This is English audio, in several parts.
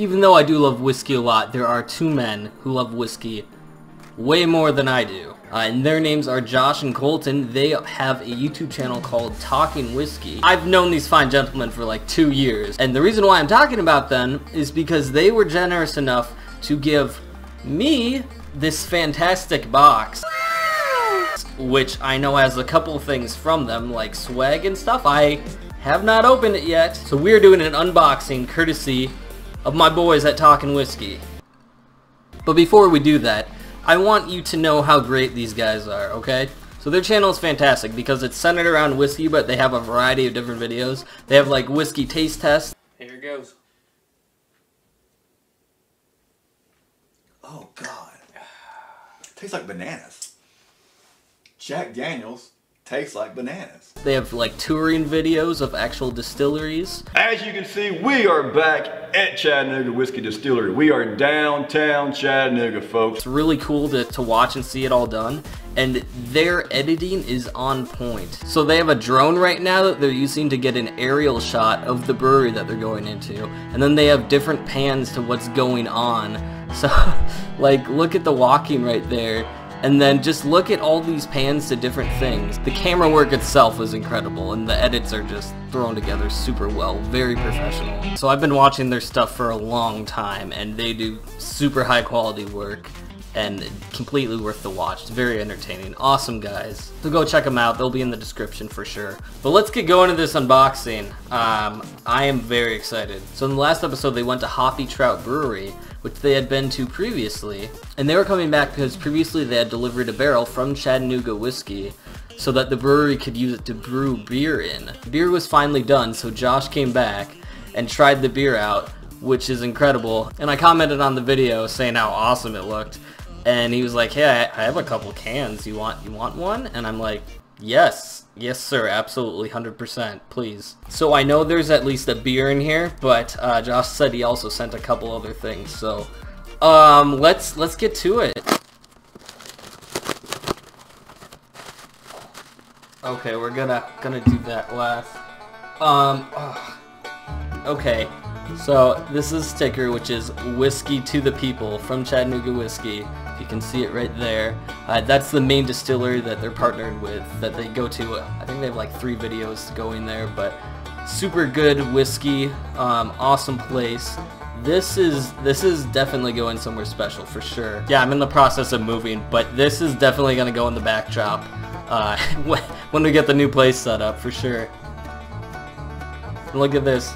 Even though I do love whiskey a lot, there are two men who love whiskey way more than I do. Uh, and their names are Josh and Colten. They have a YouTube channel called Talking Whiskey. I've known these fine gentlemen for like two years. And the reason why I'm talking about them is because they were generous enough to give me this fantastic box which I know has a couple things from them, like swag and stuff. I have not opened it yet, so we're doing an unboxing courtesy of my boys at Talkin' Whiskey. But before we do that, I want you to know how great these guys are, okay? So their channel is fantastic because it's centered around whiskey, but they have a variety of different videos. They have like whiskey taste tests. Here it goes. Oh God. Tastes like bananas. Jack Daniels tastes like bananas. They have like touring videos of actual distilleries. As you can see, we are back at Chattanooga Whiskey Distillery. We are downtown Chattanooga, folks. It's really cool to, to watch and see it all done. And their editing is on point. So they have a drone right now that they're using to get an aerial shot of the brewery that they're going into. And then they have different pans to what's going on. So, like, look at the walking right there and then just look at all these pans to different things. The camera work itself is incredible, and the edits are just thrown together super well, very professional. So I've been watching their stuff for a long time, and they do super high quality work and completely worth the watch. It's very entertaining. Awesome guys. So go check them out. They'll be in the description for sure. But let's get going to this unboxing. Um, I am very excited. So in the last episode, they went to Hoppy Trout Brewery, which they had been to previously. And they were coming back because previously they had delivered a barrel from Chattanooga Whiskey so that the brewery could use it to brew beer in. Beer was finally done, so Josh came back and tried the beer out, which is incredible. And I commented on the video saying how awesome it looked. And he was like, hey, I, have a couple cans. You want you want one? And I'm like, yes. Yes, sir. Absolutely. 100%. Please. So I know there's at least a beer in here, but uh, Josh said he also sent a couple other things. So um, let's let's get to it. Okay, we're gonna gonna do that last. Um, ugh. okay. So this is sticker which is Whiskey to the People from Chattanooga Whiskey. You can see it right there. Uh, that's the main distillery that they're partnered with that they go to. I think they have like three videos going there, but super good whiskey, um, awesome place. This is this is definitely going somewhere special for sure. Yeah, I'm in the process of moving, but this is definitely gonna go in the backdrop uh, when we get the new place set up for sure. Look at this.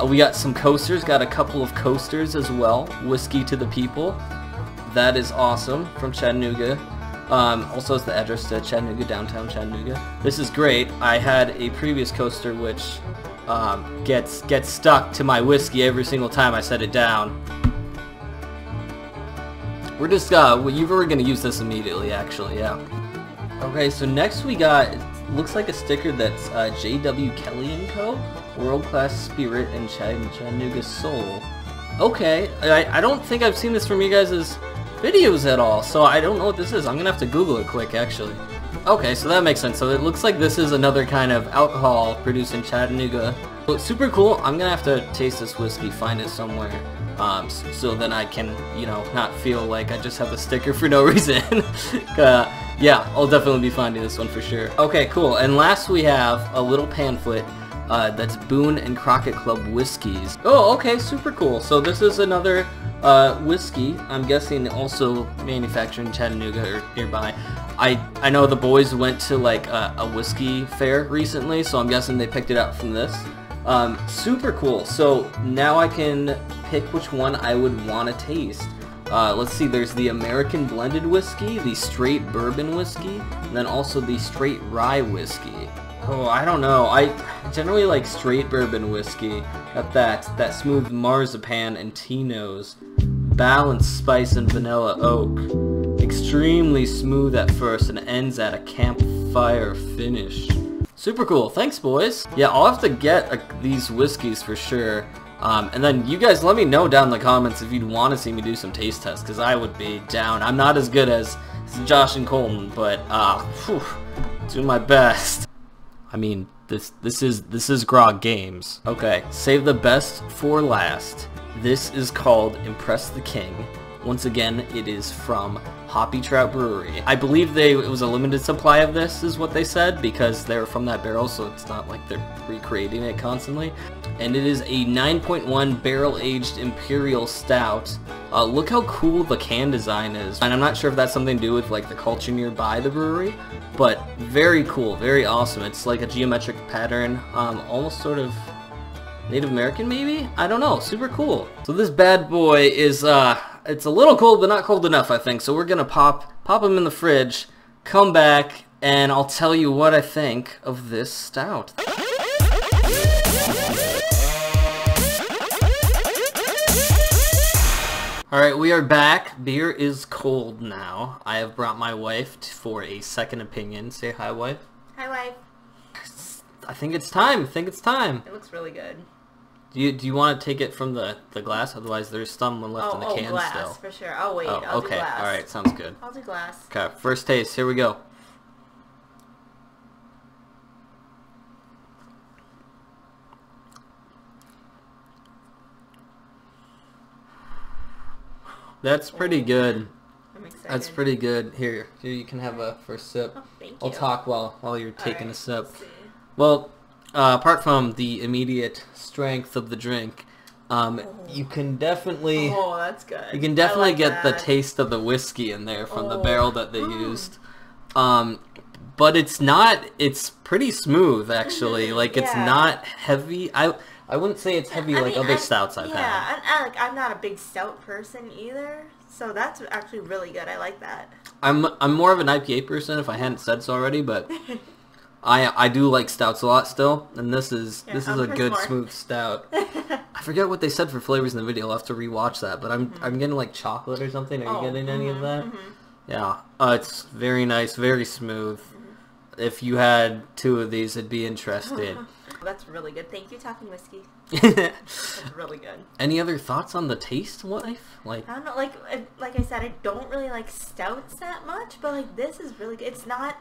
Uh, we got some coasters, got a couple of coasters as well. Whiskey to the People. That is awesome from Chattanooga. Um, also, it's the address to Chattanooga, downtown Chattanooga. This is great. I had a previous coaster which um, gets gets stuck to my whiskey every single time I set it down. We're just, uh, well, you're going to use this immediately, actually, yeah. Okay, so next we got, looks like a sticker that's uh, J.W. Kelly & Co. World Class Spirit and Chattanooga Soul. Okay, I, I don't think I've seen this from you guys' videos at all, so I don't know what this is. I'm gonna have to Google it quick, actually. Okay, so that makes sense. So it looks like this is another kind of alcohol produced in Chattanooga. So super cool. I'm gonna have to taste this whiskey, find it somewhere. Um, so then I can, you know, not feel like I just have the sticker for no reason. uh, yeah, I'll definitely be finding this one for sure. Okay, cool. And last we have a little pamphlet uh, that's Boone and Crockett Club Whiskeys. Oh, okay, super cool. So this is another uh, whiskey, I'm guessing also manufactured in Chattanooga or nearby. I, I know the boys went to like a, a whiskey fair recently, so I'm guessing they picked it up from this. Um, super cool. So now I can pick which one I would want to taste. Uh, let's see, there's the American Blended Whiskey, the Straight Bourbon Whiskey, and then also the Straight Rye Whiskey. Oh, I don't know. I generally like straight bourbon whiskey. Got that, that smooth marzipan and Tino's. Balanced spice and vanilla oak. Extremely smooth at first and ends at a campfire finish. Super cool. Thanks, boys. Yeah, I'll have to get uh, these whiskeys for sure. Um, and then you guys let me know down in the comments if you'd want to see me do some taste tests, because I would be down. I'm not as good as Josh and Colten, but uh, whew, do my best. I mean, this this is this is Grog Games. Okay, save the best for last. This is called Impress the King. Once again, it is from Hoppy Trout Brewery. I believe they it was a limited supply of this, is what they said, because they're from that barrel, so it's not like they're recreating it constantly. And it is a 9.1 barrel-aged Imperial Stout. Uh, look how cool the can design is. And I'm not sure if that's something to do with like the culture nearby the brewery, but very cool, very awesome. It's like a geometric pattern, um, almost sort of Native American maybe? I don't know. Super cool. So this bad boy is uh it's a little cold but not cold enough I think. So we're to pop pop him in the fridge, come back and I'll tell you what I think of this stout. Alright, we are back. Beer is cold now. I have brought my wife for a second opinion. Say hi, wife. Hi, wife. I think it's time. I think it's time. It looks really good. Do you do you want to take it from the the glass? Otherwise, there's some left oh, in the oh, oh, can glass still. for sure. I'll wait. Oh, I'll okay. glass. All right. Sounds good. I'll do glass. Okay. First taste. Here we go. That's pretty good. I'm excited. That's pretty good. Here, here you can have a first sip. Oh, thank you. I'll talk while while you're taking a sip. Well, uh, apart from the immediate strength of the drink, um, you can definitely Oh, that's good. you can definitely like get the taste of the whiskey in there from the Oh. barrel that they Mm. used. Um, but it's not. It's pretty smooth actually. Like it's yeah. not heavy. I I wouldn't say it's heavy I like mean, other I'm- stouts I've had. yeah, had. and I, like I'm not a big stout person either, so that's actually really good. I like that. I'm I'm more of an IPA person if I hadn't said so already, but I I do like stouts a lot still, and this is Yeah, this is a good Moore. smooth stout. I forget what they said for flavors in the video. I'll have to rewatch that, but I'm I'm getting like chocolate or something. Are you Mm-hmm. Oh, getting any of mhm, that? mhm. Yeah, uh, it's very nice, very smooth. If you had two of these, I'd be interested. That's really good. Thank you, Talking Whiskey. That's really good. Any other thoughts on the taste, wife? Like, I don't know, like like I said, I don't really like stouts that much, but like this is really good. It's not.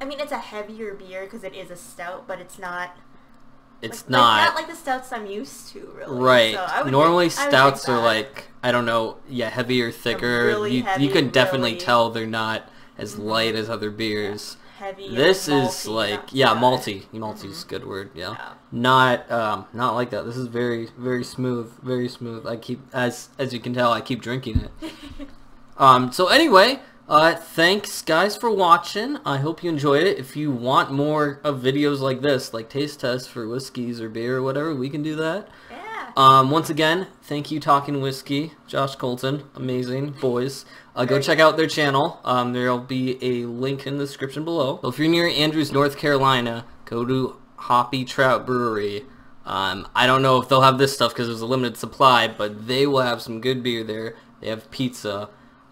I mean, it's a heavier beer because it is a stout, but it's not. it's like, not. like, not like the stouts I'm used to, really. Right. So Normally drink- stouts are like I don't know, yeah, heavier, thicker. really you heavy, you can definitely really- tell they're not as mm-hmm. light as other beers. Heavy. This is like yeah, malty. Malty's a good word. Yeah. Yeah. Not um not like that. This is very very smooth, very smooth. I keep as as you can tell, I keep drinking it. Um, so anyway, uh, thanks guys for watching. I hope you enjoyed it. If you want more of videos like this, like taste tests for whiskeys or beer or whatever, we can do that. Um, once again, thank you, Talking Whiskey, Josh Colten, amazing boys. Uh, go check out their channel. Um, there'll be a link in the description below. If you're near Andrews, North Carolina, go to Hoppy Trout Brewery. Um, I don't know if they'll have this stuff because there's a limited supply, but they will have some good beer there. They have pizza.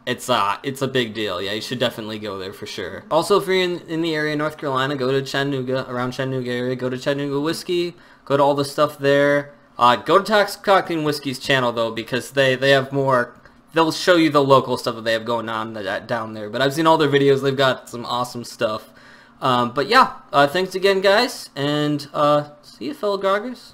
It's uh, it's a big deal. Yeah, you should definitely go there for sure. Also, if you're in, in the area, North Carolina, go to Chattanooga, around Chattanooga area. Go to Chattanooga Whiskey. Go to all the stuff there. Uh, go to Tax Talking Whiskey's channel though, because they they have more. They'll show you the local stuff that they have going on that, down there. But I've seen all their videos. They've got some awesome stuff. Um, but yeah, uh, thanks again, guys, and uh, see you, fellow groggers.